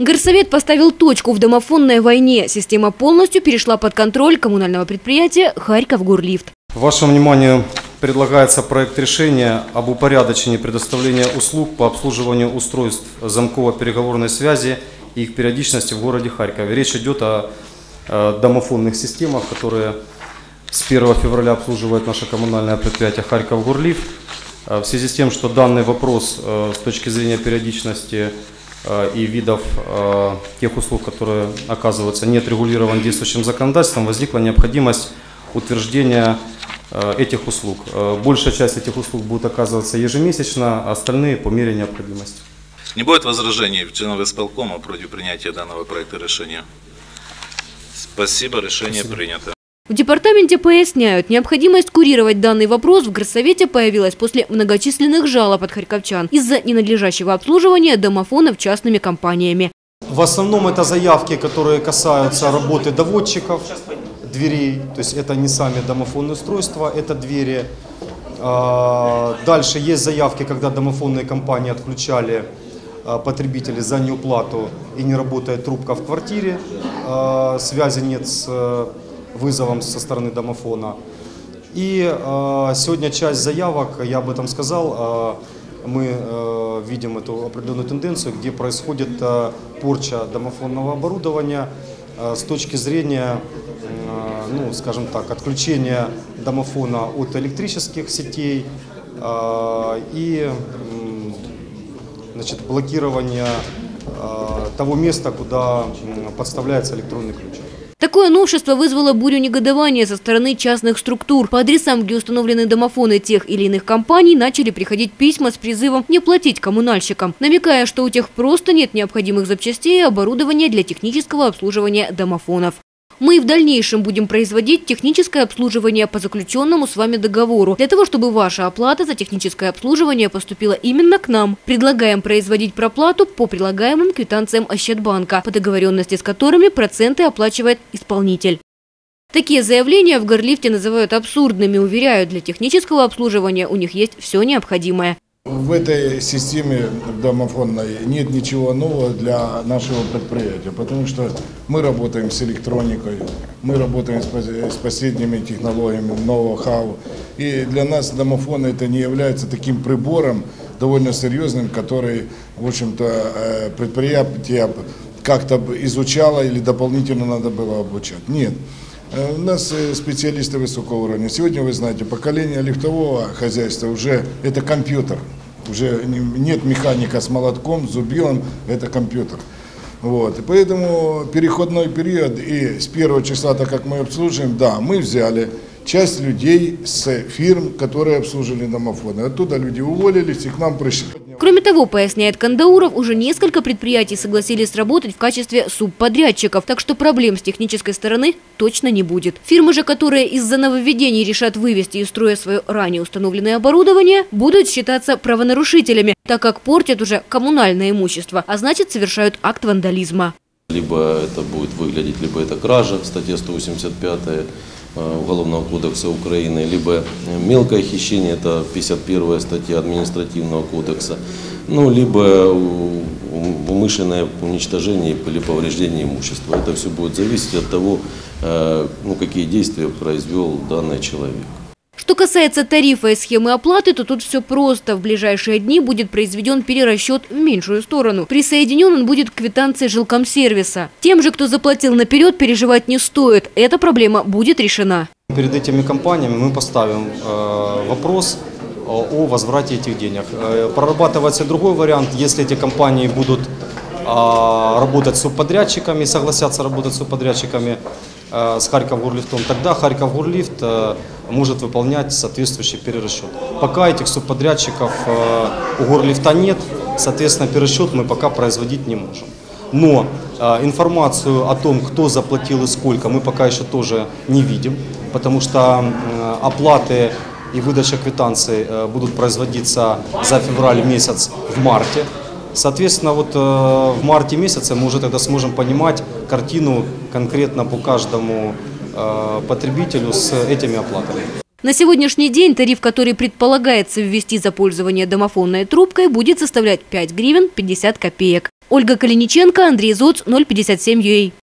Горсовет поставил точку в домофонной войне. Система полностью перешла под контроль коммунального предприятия «Харьков Горлифт». Вашему вниманию предлагается проект решения об упорядочении предоставления услуг по обслуживанию устройств замково-переговорной связи и их периодичности в городе Харькове. Речь идет о э, домофонных системах, которые с 1 февраля обслуживает наше коммунальное предприятие «Харьков Горлифт». Э, В связи с тем, что данный вопрос э, с точки зрения периодичности и видов э, тех услуг, которые оказываются не отрегулирован действующим законодательством, возникла необходимость утверждения э, этих услуг. Э, Большая часть этих услуг будет оказываться ежемесячно, а остальные по мере необходимости. Не будет возражений членов исполкома против принятия данного проекта решения? Спасибо, решение принято. В департаменте поясняют, необходимость курировать данный вопрос в горсовете появилась после многочисленных жалоб от харьковчан из-за ненадлежащего обслуживания домофонов частными компаниями. В основном это заявки, которые касаются работы доводчиков, дверей, то есть это не сами домофонные устройства, это двери. А, Дальше есть заявки, когда домофонные компании отключали а, потребителей за неуплату и не работает трубка в квартире, а, связи нет с э, вызовом со стороны домофона. И э, сегодня часть заявок, я об этом сказал, э, мы э, видим эту определенную тенденцию, где происходит э, порча домофонного оборудования э, с точки зрения, э, ну, скажем так, отключения домофона от электрических сетей э, и м, значит, блокирования э, того места, куда подставляется электронный ключ. Такое новшество вызвало бурю негодования со стороны частных структур. По адресам, где установлены домофоны тех или иных компаний, начали приходить письма с призывом не платить коммунальщикам, намекая, что у тех просто нет необходимых запчастей и оборудования для технического обслуживания домофонов. Мы и в дальнейшем будем производить техническое обслуживание по заключенному с вами договору, для того, чтобы ваша оплата за техническое обслуживание поступила именно к нам. Предлагаем производить проплату по прилагаемым квитанциям Ощадбанка, по договоренности с которыми проценты оплачивает исполнитель. Такие заявления в Горлифте называют абсурдными, уверяют, для технического обслуживания у них есть все необходимое. В этой системе домофонной нет ничего нового для нашего предприятия, потому что мы работаем с электроникой, мы работаем с пос- с последними технологиями, ноу-хау. И для нас домофон это не является таким прибором довольно серьезным, который, в общем-то, э, предприятие как-то изучало или дополнительно надо было обучать. Нет. Э, У нас э, специалисты высокого уровня. Сегодня, вы знаете, поколение лифтового хозяйства уже это компьютер. Уже не- нет механика с молотком, с зубилом, это компьютер. Вот. И поэтому переходной период и с первого числа, так как мы обслуживаем, да, мы взяли часть людей с фирм, которые обслуживали домофоны. Оттуда люди уволились и к нам пришли. Кроме того, поясняет Кандауров, уже несколько предприятий согласились работать в качестве субподрядчиков, так что проблем с технической стороны точно не будет. Фирмы же, которые из-за нововведений решат вывести из строя свое ранее установленное оборудование, будут считаться правонарушителями, так как портят уже коммунальное имущество, а значит совершают акт вандализма. Либо это будет выглядеть, либо это кража, статья 185 э, Уголовного кодекса Украины, либо э, мелкое хищение, это 51 статья Административного кодекса, ну, либо у- умышленное уничтожение или повреждение имущества. Это все будет зависеть от того, э, ну, какие действия произвел данный человек. Что касается тарифа и схемы оплаты, то тут все просто. В ближайшие дни будет произведен перерасчет в меньшую сторону. Присоединен он будет к квитанции жилкомсервиса. Тем же, кто заплатил наперед, переживать не стоит. Эта проблема будет решена. Перед этими компаниями мы поставим э, вопрос о о возврате этих денег. Э, Прорабатывается другой вариант, если эти компании будут а, работать с субподрядчиками, согласятся работать с субподрядчиками э, с Харьков Горлифтом, тогда Харьков Горлифт э, может выполнять соответствующий перерасчет. Пока этих субподрядчиков э, у Горлифта нет, соответственно, перерасчет мы пока производить не можем. Но э, информацию о том, кто заплатил и сколько, мы пока еще тоже не видим, потому что э, оплаты и выдача квитанций будут производиться за февраль месяц в марте. Соответственно, вот в марте месяце мы уже тогда сможем понимать картину конкретно по каждому потребителю с этими оплатами. На сегодняшний день тариф, который предполагается ввести за пользование домофонной трубкой, будет составлять 5 гривен 50 копеек. Ольга Калиниченко, Андрей Зоц, 057 UA.